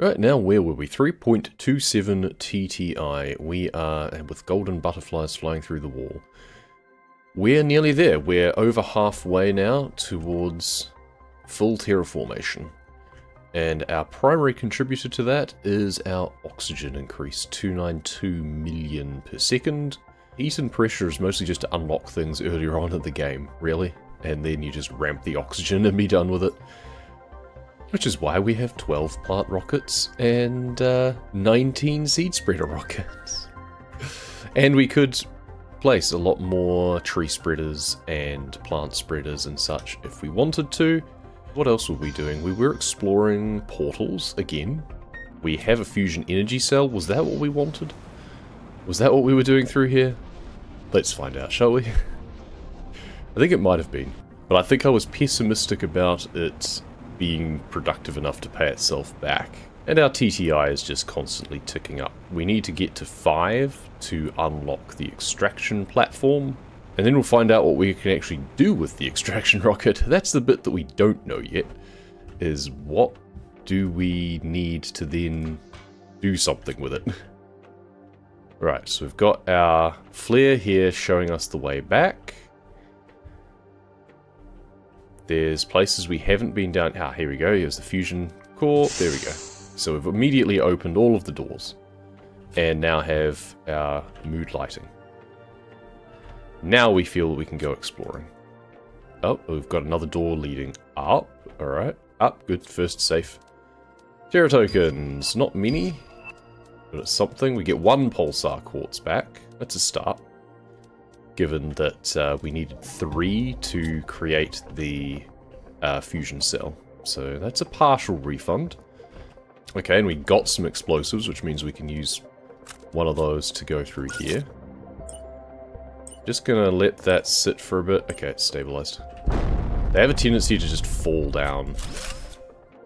Right, now where were we? 3.27 TTI. We are with golden butterflies flying through the wall. We're nearly there. We're over halfway now towards full terraformation. And our primary contributor to that is our oxygen increase, 292 million per second. Heat and pressure is mostly just to unlock things earlier on in the game, really. And then you just ramp the oxygen and be done with it. Which is why we have 12 plant rockets and uh, 19 seed spreader rockets. and we could place a lot more tree spreaders and plant spreaders and such if we wanted to. What else were we doing? We were exploring portals again. We have a fusion energy cell. Was that what we wanted? Was that what we were doing through here? Let's find out, shall we? I think it might have been. But I think I was pessimistic about it being productive enough to pay itself back. And our TTI is just constantly ticking up. We need to get to 5 to unlock the extraction platform. And then we'll find out what we can actually do with the extraction rocket. That's the bit that we don't know yet. Is what do we need to then do something with it? right, so we've got our flare here showing us the way back. There's places we haven't been down. Ah, here we go. Here's the fusion core. There we go. So we've immediately opened all of the doors. And now have our mood lighting. Now we feel we can go exploring. Oh, we've got another door leading up. Alright. Up. Good. First safe. Terra tokens. Not many. But it's something. We get one pulsar quartz back. That's a start given that uh, we needed three to create the uh, fusion cell. So that's a partial refund. Okay, and we got some explosives, which means we can use one of those to go through here. Just gonna let that sit for a bit. Okay, it's stabilized. They have a tendency to just fall down.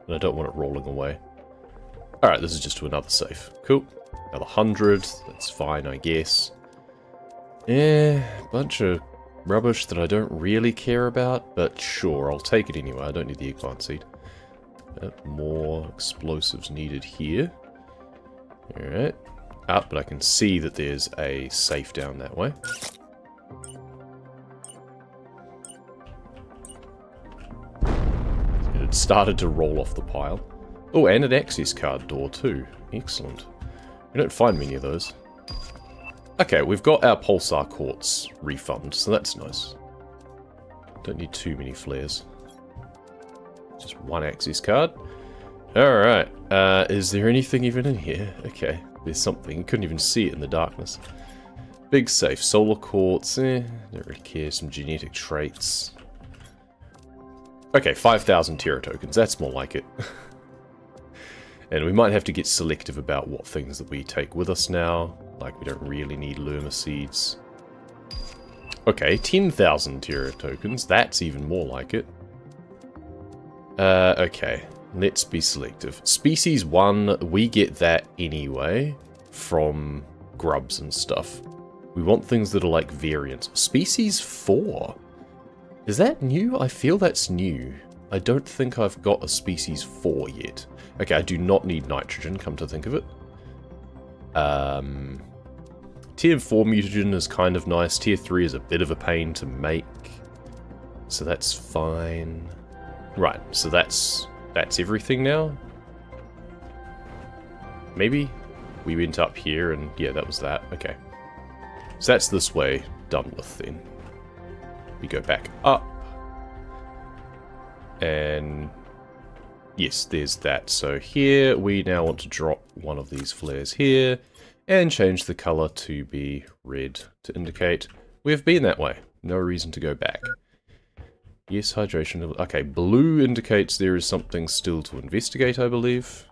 And I don't want it rolling away. Alright, this is just to another safe. Cool. Another 100. That's fine, I guess. Eh, bunch of rubbish that I don't really care about, but sure, I'll take it anyway. I don't need the eggplant seed. Uh, more explosives needed here. Alright. Up, but I can see that there's a safe down that way. It started to roll off the pile. Oh, and an access card door too. Excellent. We don't find many of those. Okay, we've got our pulsar quartz refund, so that's nice. Don't need too many flares. Just one access card. Alright, uh, is there anything even in here? Okay, there's something. You couldn't even see it in the darkness. Big safe. Solar quartz, eh, don't really care. Some genetic traits. Okay, 5,000 Terra tokens. That's more like it. and we might have to get selective about what things that we take with us now. Like, we don't really need Lirma seeds. Okay, 10,000 Terra tokens. That's even more like it. Uh, okay. Let's be selective. Species 1, we get that anyway from grubs and stuff. We want things that are like variants. Species 4? Is that new? I feel that's new. I don't think I've got a species 4 yet. Okay, I do not need nitrogen, come to think of it. Um, Tier 4 mutagen is kind of nice. Tier 3 is a bit of a pain to make. So that's fine. Right, so that's that's everything now? Maybe? We went up here and yeah, that was that. Okay. So that's this way done with then. We go back up. And yes, there's that. So here we now want to drop one of these flares here and change the color to be red to indicate we've been that way. No reason to go back. Yes, hydration. Okay, blue indicates there is something still to investigate, I believe.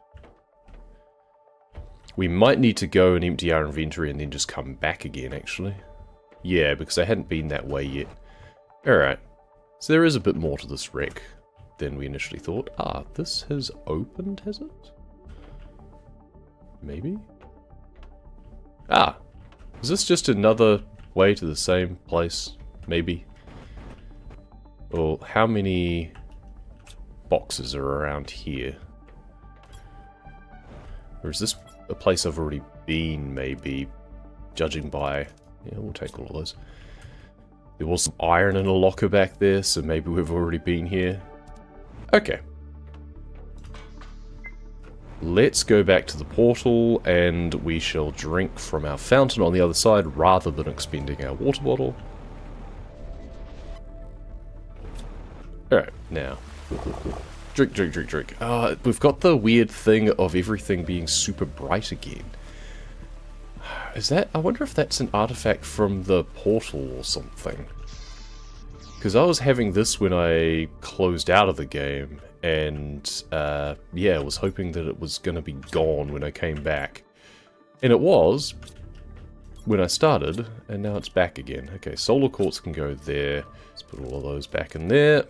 We might need to go and empty our inventory and then just come back again, actually. Yeah, because I hadn't been that way yet. Alright. So there is a bit more to this wreck than we initially thought. Ah, this has opened, has it? Maybe? Ah, is this just another way to the same place? Maybe. Well, how many boxes are around here? Or is this a place I've already been, maybe? Judging by... Yeah, we'll take all of those. There was some iron in a locker back there, so maybe we've already been here. Okay. Let's go back to the portal, and we shall drink from our fountain on the other side, rather than expending our water bottle. Alright, now. Drink, drink, drink, drink. Uh, we've got the weird thing of everything being super bright again. Is that... I wonder if that's an artifact from the portal or something. Because I was having this when I closed out of the game, and, uh, yeah, I was hoping that it was going to be gone when I came back. And it was, when I started, and now it's back again. Okay, solar quartz can go there. Let's put all of those back in there.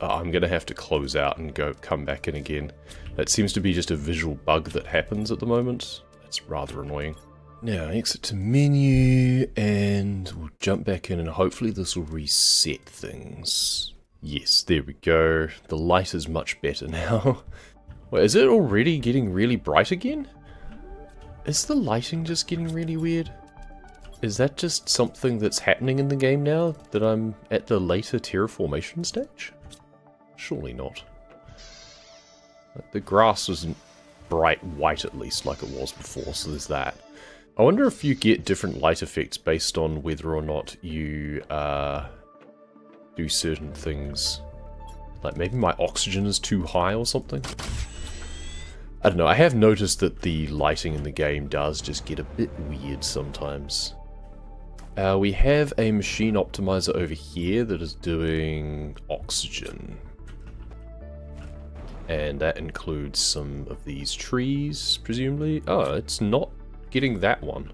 Uh, I'm going to have to close out and go come back in again. That seems to be just a visual bug that happens at the moment. That's rather annoying. Now, exit to menu, and we'll jump back in, and hopefully this will reset things. Yes, there we go. The light is much better now. Wait, is it already getting really bright again? Is the lighting just getting really weird? Is that just something that's happening in the game now? That I'm at the later terraformation stage? Surely not. The grass isn't bright white at least like it was before, so there's that. I wonder if you get different light effects based on whether or not you uh, do certain things. Like maybe my oxygen is too high or something? I don't know, I have noticed that the lighting in the game does just get a bit weird sometimes. Uh, we have a machine optimizer over here that is doing oxygen. And that includes some of these trees, presumably. Oh, it's not getting that one.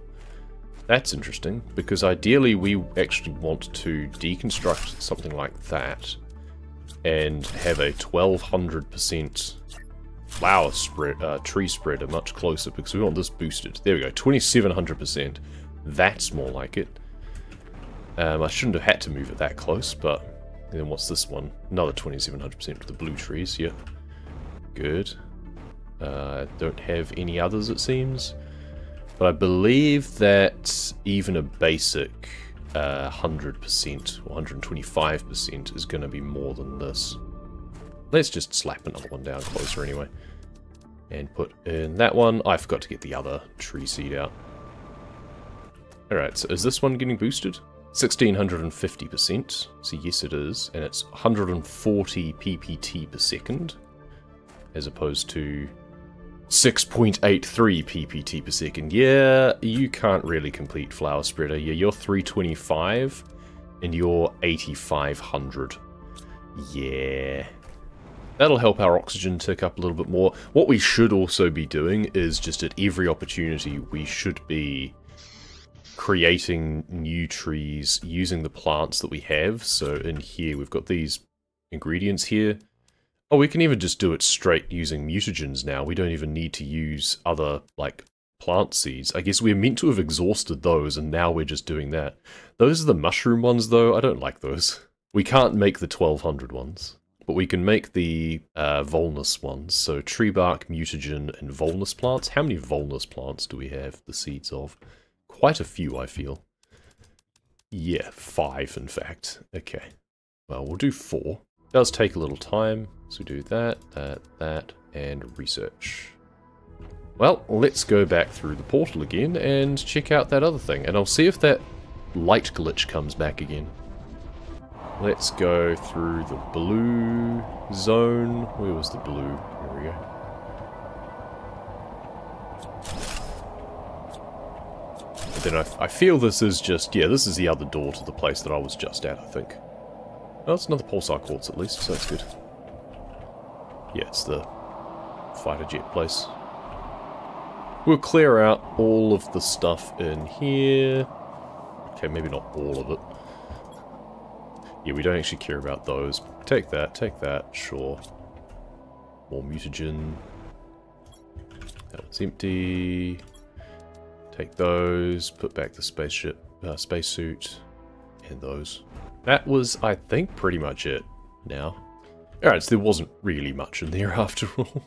That's interesting, because ideally we actually want to deconstruct something like that and have a 1200% flower spread, uh, tree spreader much closer, because we want this boosted. There we go, 2700%. That's more like it. Um, I shouldn't have had to move it that close, but then what's this one? Another 2700% with the blue trees, yeah. Good. Uh, don't have any others, it seems. But I believe that even a basic 100% uh, or 125% is going to be more than this. Let's just slap another one down closer anyway. And put in that one. I forgot to get the other tree seed out. Alright, so is this one getting boosted? 1650%. So yes it is. And it's 140 ppt per second as opposed to 6.83 ppt per second. Yeah, you can't really complete Flower Spreader. Yeah, you're 325 and you're 8500. Yeah. That'll help our oxygen tick up a little bit more. What we should also be doing is just at every opportunity, we should be creating new trees using the plants that we have. So in here, we've got these ingredients here. Oh, we can even just do it straight using mutagens now. We don't even need to use other, like, plant seeds. I guess we're meant to have exhausted those, and now we're just doing that. Those are the mushroom ones, though. I don't like those. We can't make the 1200 ones. But we can make the uh, Volnus ones. So tree bark, mutagen, and Volnus plants. How many Volnus plants do we have the seeds of? Quite a few, I feel. Yeah, five, in fact. Okay. Well, we'll do four. Does take a little time. So we do that, that, that, and research. Well, let's go back through the portal again and check out that other thing. And I'll see if that light glitch comes back again. Let's go through the blue zone. Where was the blue? Here we go. But then I, I feel this is just, yeah, this is the other door to the place that I was just at, I think. Oh, it's another pulsar quartz at least, so that's good. Yeah, it's the fighter jet place. We'll clear out all of the stuff in here. Okay, maybe not all of it. Yeah, we don't actually care about those. Take that, take that, sure. More mutagen. That empty. Take those, put back the spaceship, uh, spacesuit, and those. That was, I think, pretty much it now. Alright, so there wasn't really much in there after all.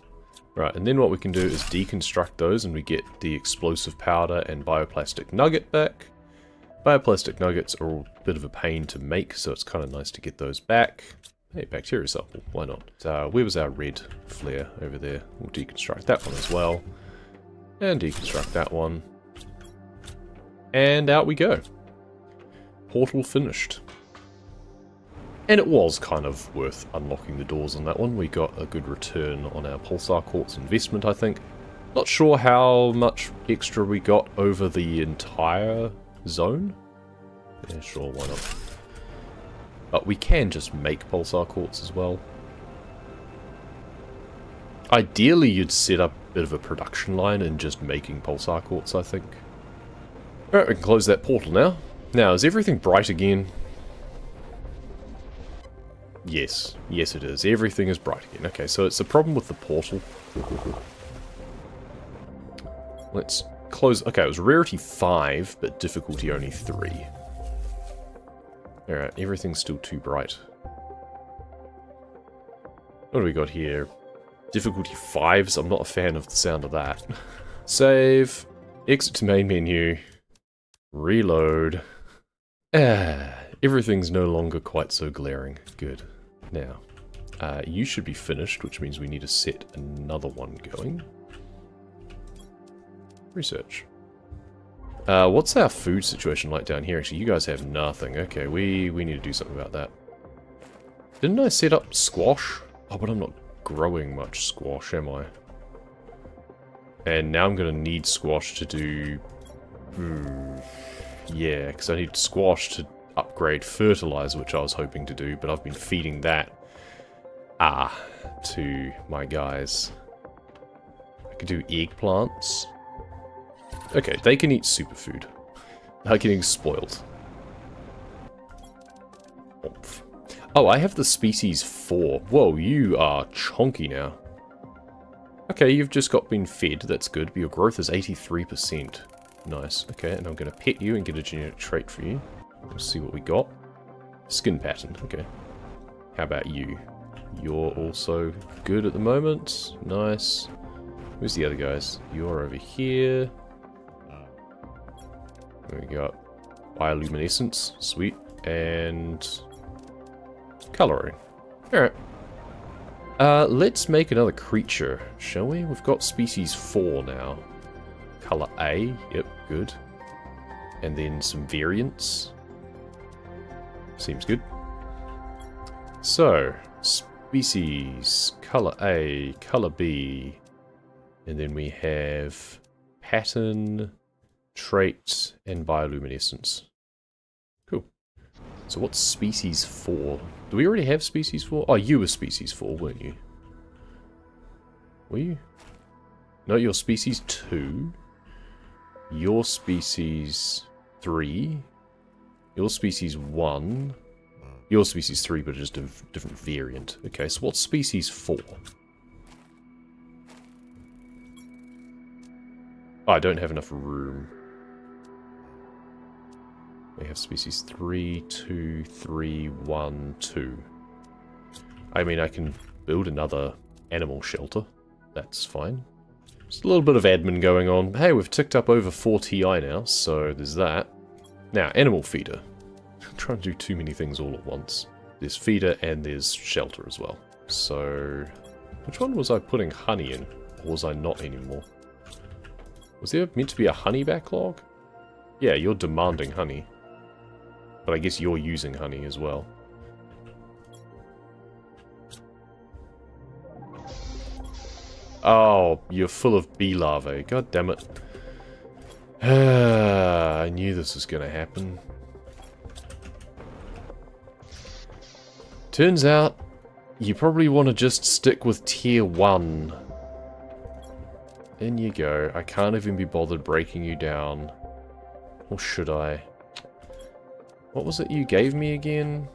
Right, and then what we can do is deconstruct those and we get the explosive powder and bioplastic nugget back. Bioplastic nuggets are a bit of a pain to make, so it's kind of nice to get those back. Hey, bacteria sample, why not? So, where was our red flare over there? We'll deconstruct that one as well. And deconstruct that one. And out we go. Portal finished. And it was kind of worth unlocking the doors on that one. We got a good return on our Pulsar Quartz investment, I think. Not sure how much extra we got over the entire zone. Yeah, sure, why not. But we can just make Pulsar Quartz as well. Ideally, you'd set up a bit of a production line and just making Pulsar Quartz, I think. Alright, we can close that portal now. Now, is everything bright again? Yes. Yes, it is. Everything is bright again. Okay, so it's the problem with the portal. Let's close... Okay, it was rarity 5, but difficulty only 3. Alright, everything's still too bright. What do we got here? Difficulty 5s? I'm not a fan of the sound of that. Save. Exit to main menu. Reload. Ah, everything's no longer quite so glaring. Good. Now, uh, you should be finished, which means we need to set another one going. Research. Uh, what's our food situation like down here? Actually, you guys have nothing. Okay, we, we need to do something about that. Didn't I set up squash? Oh, but I'm not growing much squash, am I? And now I'm going to need squash to do... Hmm, yeah, because I need squash to upgrade fertilizer, which I was hoping to do, but I've been feeding that ah to my guys. I could do eggplants. Okay, they can eat superfood. They're getting spoiled. Oomph. Oh, I have the species 4. Whoa, you are chonky now. Okay, you've just got been fed, that's good, but your growth is 83%. Nice, okay, and I'm going to pet you and get a genetic trait for you. Let's see what we got. Skin pattern, okay. How about you? You're also good at the moment. Nice. Where's the other guys? You're over here. We got bioluminescence, sweet, and coloring. Alright. Uh, let's make another creature, shall we? We've got species 4 now. Color A, yep, good. And then some variants. Seems good. So, species, color A, color B, and then we have pattern, trait, and bioluminescence. Cool. So what's species 4? Do we already have species 4? Oh, you were species 4, weren't you? Were you? No, you're species 2. Your species 3. Your species 1. Your species 3, but just a different variant. Okay, so what's species 4? Oh, I don't have enough room. We have species 3, 2, 3, 1, 2. I mean, I can build another animal shelter. That's fine. Just a little bit of admin going on. Hey, we've ticked up over 4 TI now, so there's that. Now, animal feeder. I'm trying to do too many things all at once. There's feeder and there's shelter as well. So, which one was I putting honey in? Or was I not anymore? Was there meant to be a honey backlog? Yeah, you're demanding honey. But I guess you're using honey as well. Oh, you're full of bee larvae. God damn it. I knew this was going to happen. Turns out, you probably want to just stick with tier 1. In you go. I can't even be bothered breaking you down. Or should I? What was it you gave me again?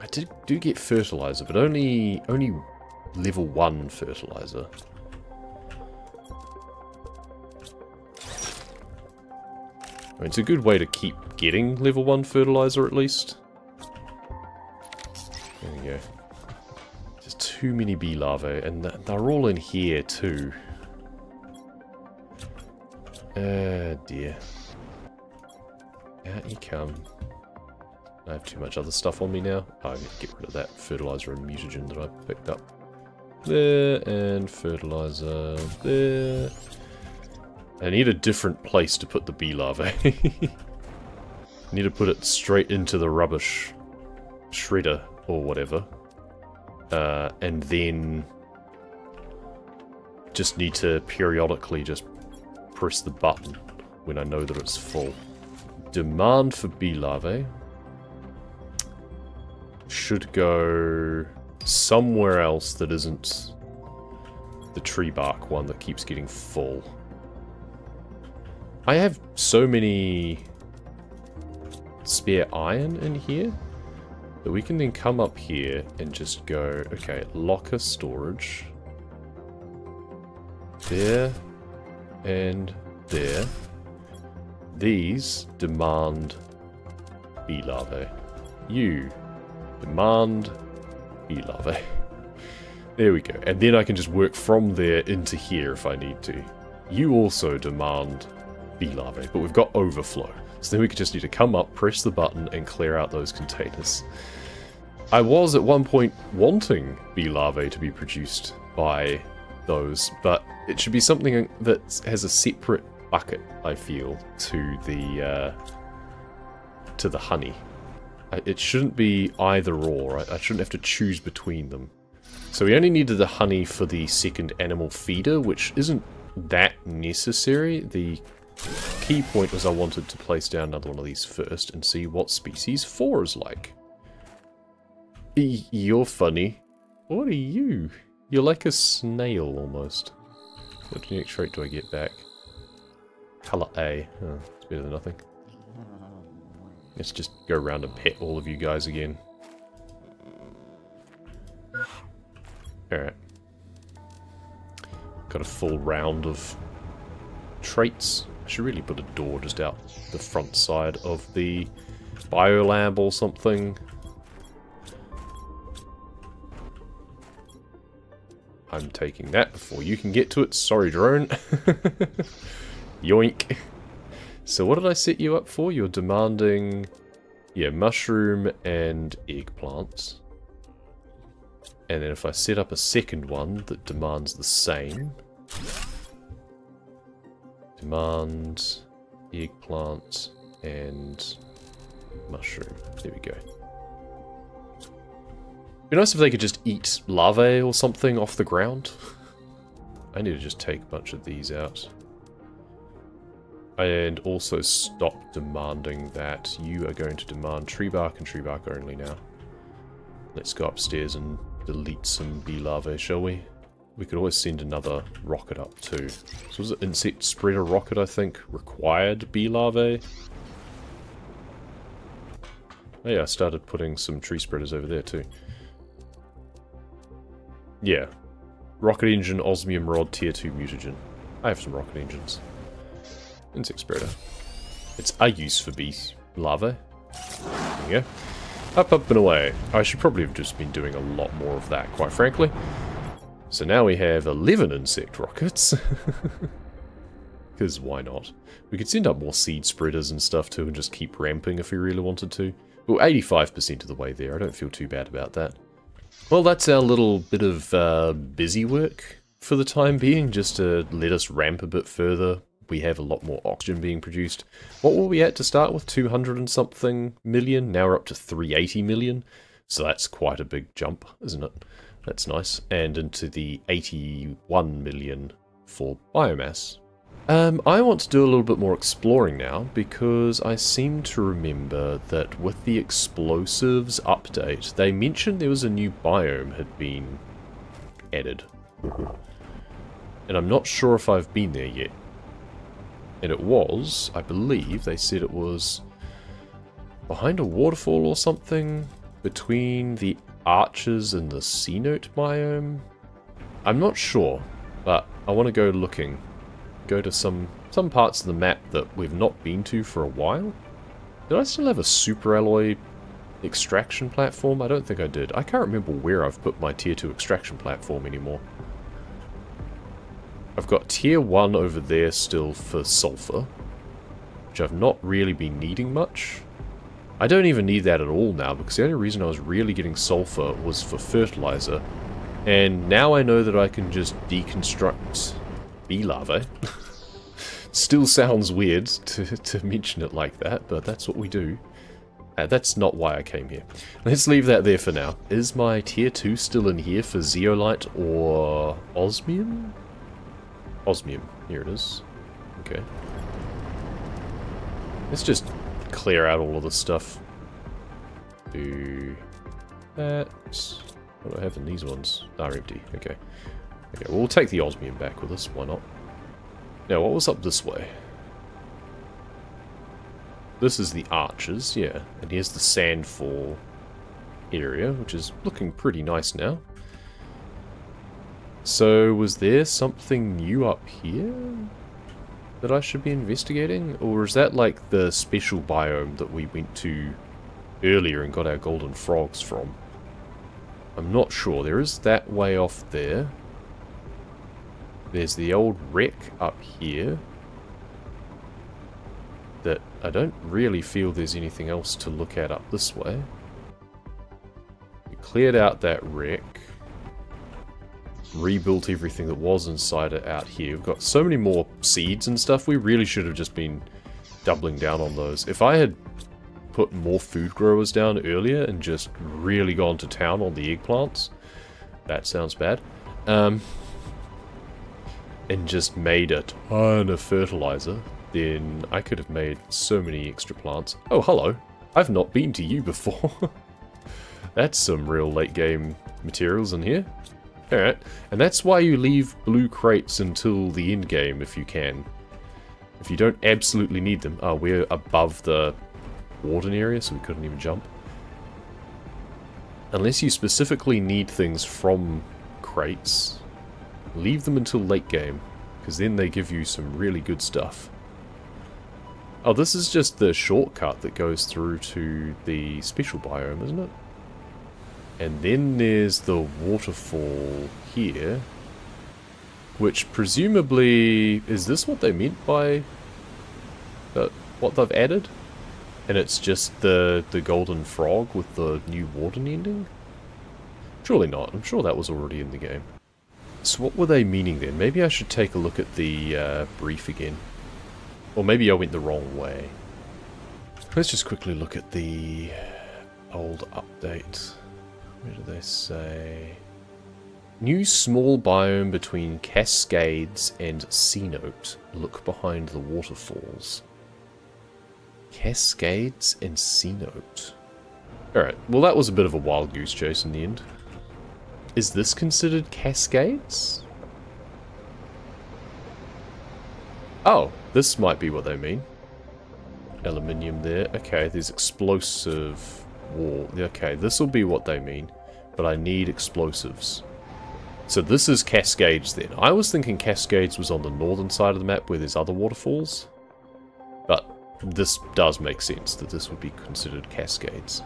I did do get fertilizer, but only only level 1 fertilizer. I mean, it's a good way to keep getting level 1 fertilizer at least. There we go. Just too many bee larvae, and they're all in here too. Uh, dear. Out you come. I have too much other stuff on me now. Oh, I need to get rid of that fertilizer and mutagen that I picked up. There, and fertilizer there. I need a different place to put the bee larvae. Need to put it straight into the rubbish shredder or whatever. Uh, and then just need to periodically just press the button when I know that it's full. Demand for bee larvae should go somewhere else that isn't the tree bark one that keeps getting full. I have so many spare iron in here that we can then come up here and just go, okay, locker storage. There and there. These demand bee larvae. You demand bee larvae. There we go. And then I can just work from there into here if I need to. You also demand bee larvae, but we've got overflow. So then we could just need to come up, press the button, and clear out those containers. I was at one point wanting bee larvae to be produced by those, but it should be something that has a separate bucket, I feel, to the uh, to the honey. It shouldn't be either or. I shouldn't have to choose between them. So we only needed the honey for the second animal feeder, which isn't that necessary. The key point was I wanted to place down another one of these first and see what species 4 is like. You're funny. What are you? You're like a snail almost. What genetic trait do I get back? Color A. Oh, it's better than nothing. Let's just go around and pet all of you guys again. Alright. Got a full round of traits. I should really put a door just out the front side of the biolab or something. I'm taking that before you can get to it. Sorry, drone. Yoink. So what did I set you up for? You're demanding, yeah, mushroom and eggplants. And then if I set up a second one that demands the same, demand eggplant and mushroom. There we go. Be nice if they could just eat larvae or something off the ground. I need to just take a bunch of these out. And also stop demanding that. You are going to demand tree bark and tree bark only now. Let's go upstairs and delete some bee larvae, shall we? We could always send another rocket up too. So was it insect spreader rocket, I think, required bee larvae? Oh yeah, I started putting some tree spreaders over there too. Yeah. Rocket engine, osmium rod, tier 2 mutagen. I have some rocket engines. Insect spreader. It's a use for bees larvae. There go. Up, up, and away. I should probably have just been doing a lot more of that, quite frankly. So now we have 11 insect rockets. Because why not? We could send up more seed spreaders and stuff too and just keep ramping if we really wanted to. Well, 85% of the way there. I don't feel too bad about that. Well, that's our little bit of uh, busy work for the time being, just to let us ramp a bit further, we have a lot more oxygen being produced. What were we at to start with? 200 and something million? Now we're up to 380 million. So that's quite a big jump, isn't it? That's nice. And into the 81 million for biomass. Um, I want to do a little bit more exploring now because I seem to remember that with the explosives update, they mentioned there was a new biome had been added. And I'm not sure if I've been there yet. And it was, I believe, they said it was behind a waterfall or something between the arches in the Cenote biome. I'm not sure, but I want to go looking. Go to some some parts of the map that we've not been to for a while. Did I still have a super alloy extraction platform? I don't think I did. I can't remember where I've put my tier 2 extraction platform anymore. I've got tier 1 over there still for sulfur, which I've not really been needing much. I don't even need that at all now, because the only reason I was really getting sulfur was for fertilizer. And now I know that I can just deconstruct bee larvae. Still sounds weird to, to mention it like that, but that's what we do. Uh, that's not why I came here. Let's leave that there for now. Is my tier 2 still in here for zeolite or osmium? Osmium. Here it is. Okay. Let's just clear out all of this stuff. Do that. What do I have in these ones? Ah, they're empty. Okay. Okay, well, we'll take the osmium back with us. Why not? Now, what was up this way? This is the arches, yeah. And here's the sandfall area, which is looking pretty nice now. So, was there something new up here that I should be investigating? Or is that like the special biome that we went to earlier and got our golden frogs from? I'm not sure. There is that way off there. There's the old wreck up here that I don't really feel there's anything else to look at up this way. We cleared out that wreck. Rebuilt everything that was inside it out here. We've got so many more seeds and stuff. We really should have just been doubling down on those. If I had put more food growers down earlier and just really gone to town on the eggplants, that sounds bad. Um, and just made a ton of fertilizer, then I could have made so many extra plants. Oh, hello. I've not been to you before. that's some real late game materials in here. Alright, and that's why you leave blue crates until the end game if you can. If you don't absolutely need them. Oh, we're above the warden area, so we couldn't even jump. Unless you specifically need things from crates, leave them until late game, because then they give you some really good stuff. Oh, this is just the shortcut that goes through to the special biome, isn't it? And then there's the waterfall here. Which presumably... Is this what they meant by... Uh, what they've added? And it's just the, the golden frog with the new warden ending? Surely not. I'm sure that was already in the game. So what were they meaning then? Maybe I should take a look at the uh, brief again. Or maybe I went the wrong way. Let's just quickly look at the old update. Where do they say? New small biome between Cascades and Cenote. Look behind the waterfalls. Cascades and Cenote. Alright, well that was a bit of a wild goose chase in the end. Is this considered Cascades? Oh, this might be what they mean. Aluminium there. Okay, there's explosive wall. Okay, this will be what they mean. But I need explosives. So this is Cascades then. I was thinking Cascades was on the northern side of the map where there's other waterfalls. But this does make sense that this would be considered Cascades.